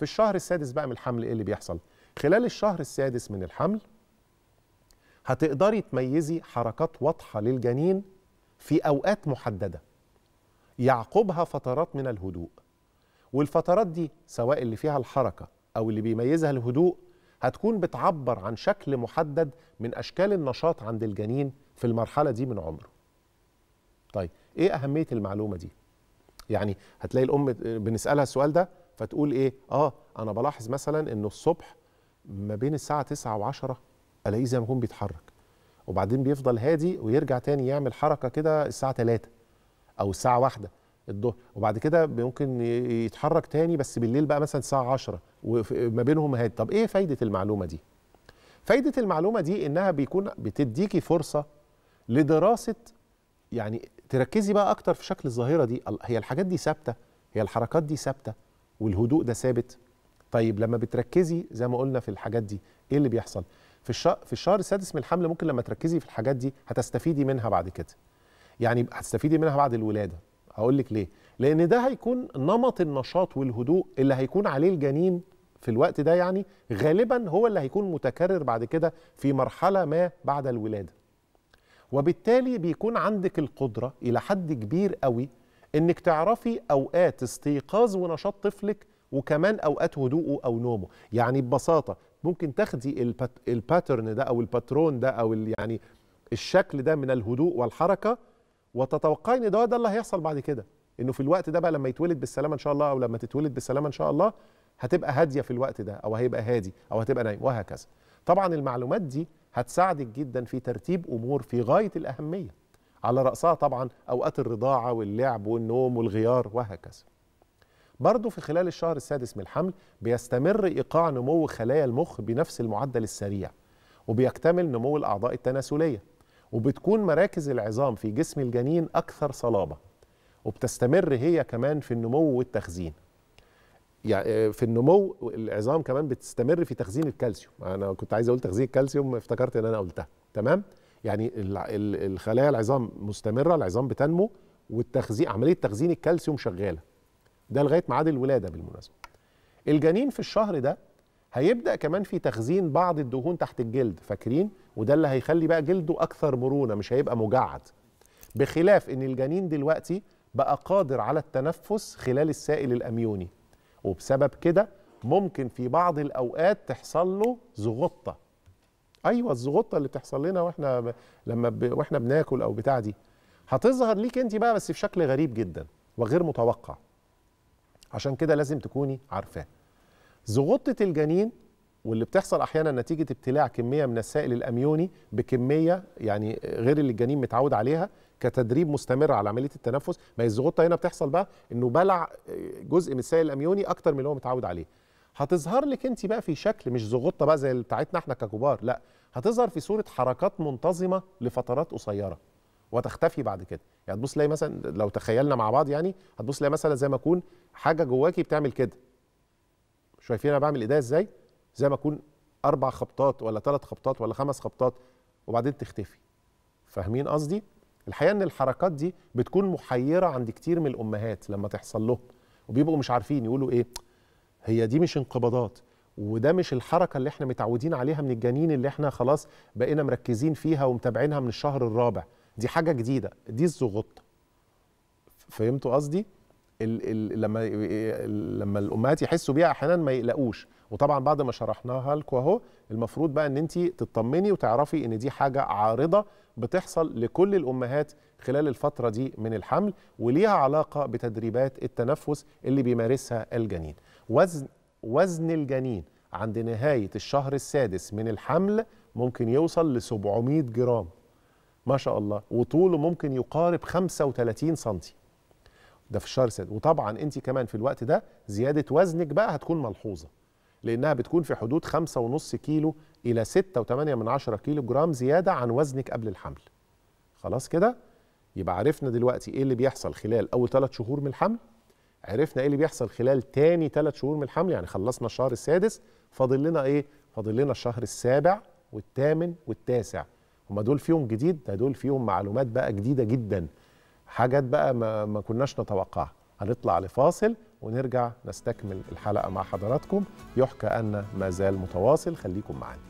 في الشهر السادس بقى من الحمل إيه اللي بيحصل؟ خلال الشهر السادس من الحمل هتقدري تميزي حركات واضحة للجنين في أوقات محددة. يعقبها فترات من الهدوء. والفترات دي سواء اللي فيها الحركة أو اللي بيميزها الهدوء هتكون بتعبر عن شكل محدد من أشكال النشاط عند الجنين في المرحلة دي من عمره. طيب إيه أهمية المعلومة دي؟ يعني هتلاقي الأم بنسألها السؤال ده فتقول إيه؟ آه أنا بلاحظ مثلا إنه الصبح ما بين الساعة 9 و10 ألاقيه زي ما يكون بيتحرك وبعدين بيفضل هادي ويرجع تاني يعمل حركة كده الساعة 3 أو الساعة 1 الظهر وبعد كده ممكن يتحرك تاني بس بالليل بقى مثلا الساعة 10 وما بينهم هادي. طب إيه فايدة المعلومة دي؟ فايدة المعلومة دي إنها بيكون بتديكي فرصة لدراسة يعني تركزي بقى أكتر في شكل الظاهرة دي هي الحاجات دي ثابتة؟ هي الحركات دي ثابتة؟ والهدوء ده ثابت. طيب لما بتركزي زي ما قلنا في الحاجات دي إيه اللي بيحصل؟ في الشهر في الشهر السادس من الحمل ممكن لما تركزي في الحاجات دي هتستفيدي منها بعد كده. يعني هتستفيدي منها بعد الولادة. هقول لك ليه. لأن ده هيكون نمط النشاط والهدوء اللي هيكون عليه الجنين في الوقت ده يعني غالبا هو اللي هيكون متكرر بعد كده في مرحلة ما بعد الولادة. وبالتالي بيكون عندك القدرة إلى حد كبير قوي إنك تعرفي أوقات استيقاظ ونشاط طفلك وكمان أوقات هدوءه أو نومه. يعني ببساطة ممكن تاخدي ال pat ال pattern ده أو ال patron ده أو يعني الشكل ده من الهدوء والحركة وتتوقعي إن ده ده اللي هيحصل بعد كده. إنه في الوقت ده بقى لما يتولد بالسلامة إن شاء الله أو لما تتولد بالسلامة إن شاء الله هتبقى هادية في الوقت ده أو هيبقى هادي أو هيبقى نايم وهكذا. طبعا المعلومات دي هتساعدك جدا في ترتيب أمور في غاية الأهمية. على رأسها طبعا أوقات الرضاعة واللعب والنوم والغيار وهكذا. برضه في خلال الشهر السادس من الحمل بيستمر إيقاع نمو خلايا المخ بنفس المعدل السريع وبيكتمل نمو الأعضاء التناسلية وبتكون مراكز العظام في جسم الجنين أكثر صلابة وبتستمر هي كمان في النمو والتخزين. يعني في النمو العظام كمان بتستمر في تخزين الكالسيوم. أنا كنت عايز أقول تخزين الكالسيوم افتكرت إن أنا قلتها. تمام؟ يعني الخلايا العظام مستمرة العظام بتنمو والتخزين عملية تخزين الكالسيوم شغالة. ده لغاية ميعاد الولادة بالمناسبة. الجنين في الشهر ده هيبدأ كمان في تخزين بعض الدهون تحت الجلد فاكرين؟ وده اللي هيخلي بقى جلده أكثر مرونة مش هيبقى مجعد. بخلاف إن الجنين دلوقتي بقى قادر على التنفس خلال السائل الأميوني. وبسبب كده ممكن في بعض الأوقات تحصل له زغطة. أيوه الزغطه اللي بتحصل لنا وإحنا ب... لما ب... وإحنا بناكل أو بتاع دي. هتظهر ليك انت بقى بس في شكل غريب جدا وغير متوقع. عشان كده لازم تكوني عارفاه. زغطه الجنين واللي بتحصل أحيانا نتيجة ابتلاع كمية من السائل الأميوني بكمية يعني غير اللي الجنين متعود عليها كتدريب مستمر على عملية التنفس. ما هي الزغطه هنا بتحصل بقى إنه بلع جزء من السائل الأميوني أكتر من اللي هو متعود عليه. هتظهر لك انت بقى في شكل مش زغطه بقى زي بتاعتنا إحنا ككبار لا. هتظهر في صورة حركات منتظمة لفترات قصيرة. وتختفي بعد كده. يعني تبص تلاقي مثلا لو تخيلنا مع بعض يعني هتبص تلاقي مثلا زي ما اكون حاجة جواكي بتعمل كده. شايفين أنا بعمل إيديا إزاي؟ زي ما اكون أربع خبطات ولا ثلاث خبطات ولا خمس خبطات وبعدين تختفي. فاهمين قصدي؟ الحقيقة إن الحركات دي بتكون محيرة عند كتير من الأمهات لما تحصل لهم. وبيبقوا مش عارفين يقولوا إيه؟ هي دي مش انقباضات وده مش الحركة اللي إحنا متعودين عليها من الجنين اللي إحنا خلاص بقينا مركزين فيها ومتابعينها من الشهر الرابع. دي حاجة جديدة دي الزغطه فهمتوا قصدي؟ ال ال لما لما الأمهات يحسوا بيها أحيانا ما يقلقوش. وطبعا بعد ما شرحناها لكم أهو المفروض بقى إن أنت تطمني وتعرفي إن دي حاجة عارضة بتحصل لكل الأمهات خلال الفترة دي من الحمل وليها علاقة بتدريبات التنفس اللي بيمارسها الجنين. وزن وزن الجنين عند نهاية الشهر السادس من الحمل ممكن يوصل ل 700 جرام. ما شاء الله. وطوله ممكن يقارب 35 سنتي. ده في الشهر السادس. وطبعا انت كمان في الوقت ده زيادة وزنك بقى هتكون ملحوظة لأنها بتكون في حدود 5.5 كيلو إلى 6.8 من 10 كيلو جرام زيادة عن وزنك قبل الحمل. خلاص كده؟ يبقى عرفنا دلوقتي إيه اللي بيحصل خلال أول ثلاث شهور من الحمل. عرفنا إيه اللي بيحصل خلال تاني ثلاث شهور من الحمل يعني خلصنا الشهر السادس فاضل لنا إيه؟ فاضل لنا الشهر السابع والثامن والتاسع. هما دول فيهم جديد ده دول فيهم معلومات بقى جديدة جدا. حاجات بقى ما, ما كناش نتوقعها. هنطلع لفاصل ونرجع نستكمل الحلقة مع حضراتكم. يحكى أن ما زال متواصل خليكم معنا